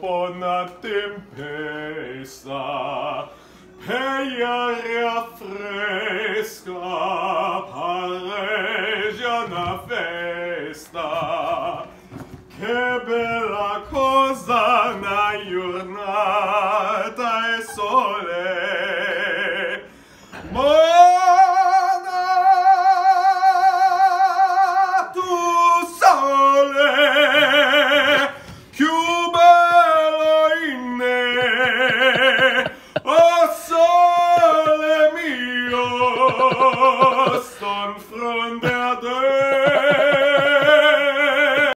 una tempesta per aria fresca pareggia una festa. Che bella cosa una giornata e sole. Mona oh sole mio, son fronde a te.